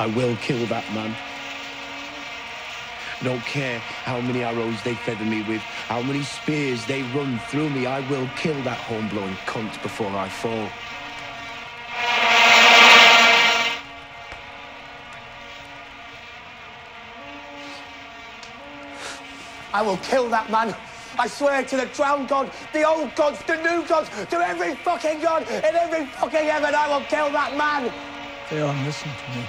I will kill that man. I don't care how many arrows they feather me with, how many spears they run through me. I will kill that horn-blowing cunt before I fall. I will kill that man. I swear to the drowned god, the old gods, the new gods, to every fucking god in every fucking heaven, I will kill that man. Theon, listen to me.